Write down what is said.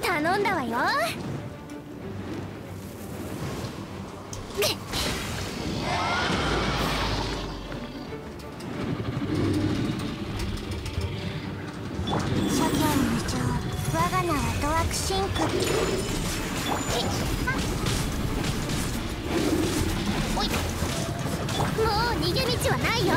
頼んだわよ。諸行無常我が名はドアクシンク。おいもう逃げ道はないよ。